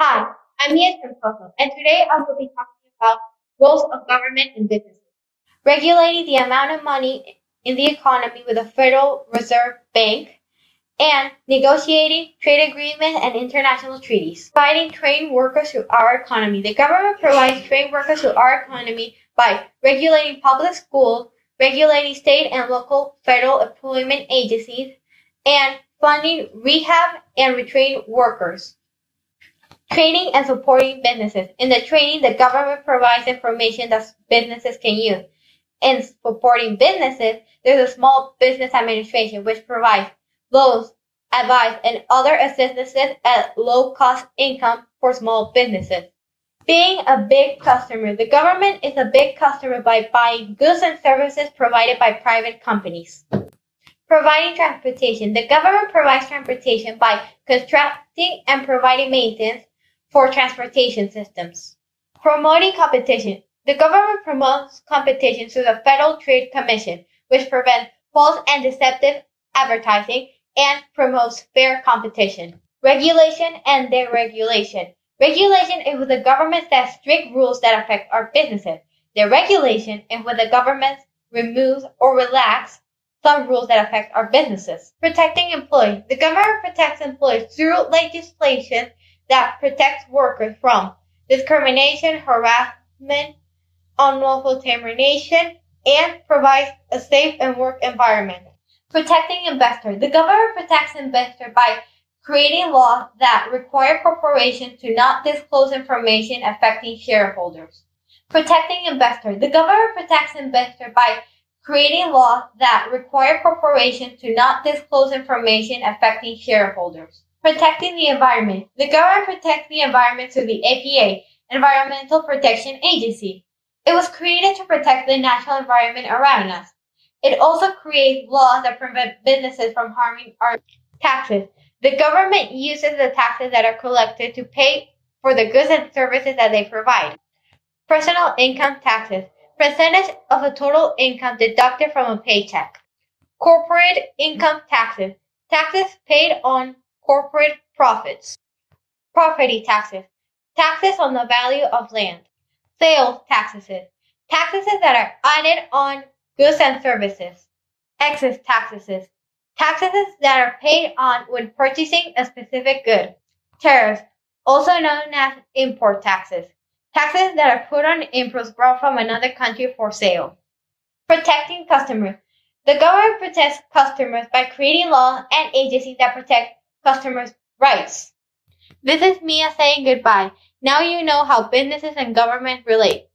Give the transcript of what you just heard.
Hi, I'm Mia Troncoso, and today I will be talking about roles of government and businesses. Regulating the amount of money in the economy with the Federal Reserve Bank and negotiating trade agreements and international treaties. Providing trained workers to our economy. The government provides trained workers to our economy by regulating public schools, regulating state and local federal employment agencies, and funding rehab and retrain workers. Training and supporting businesses. In the training, the government provides information that businesses can use. In supporting businesses, there's a small business administration which provides loans, advice, and other assistance at low cost income for small businesses. Being a big customer. The government is a big customer by buying goods and services provided by private companies. Providing transportation. The government provides transportation by constructing and providing maintenance for transportation systems. Promoting competition. The government promotes competition through the Federal Trade Commission, which prevents false and deceptive advertising and promotes fair competition. Regulation and deregulation. Regulation is when the government sets strict rules that affect our businesses. Deregulation is when the government removes or relax some rules that affect our businesses. Protecting employees. The government protects employees through legislation that protects workers from discrimination, harassment, unlawful termination, and provides a safe and work environment. Protecting investors. The government protects investors by creating laws that require corporations to not disclose information affecting shareholders. Protecting investors. The government protects investors by creating laws that require corporations to not disclose information affecting shareholders. Protecting the environment. The government protects the environment through the EPA, Environmental Protection Agency. It was created to protect the natural environment around us. It also creates laws that prevent businesses from harming our taxes. The government uses the taxes that are collected to pay for the goods and services that they provide. Personal income taxes. Percentage of the total income deducted from a paycheck. Corporate income taxes. Taxes paid on corporate profits. Property taxes. Taxes on the value of land. Sales taxes. Taxes that are added on goods and services. Excess taxes. Taxes that are paid on when purchasing a specific good. Tariffs, also known as import taxes. Taxes that are put on imports brought from another country for sale. Protecting customers. The government protects customers by creating laws and agencies that protect customers' rights. This is Mia saying goodbye. Now you know how businesses and government relate.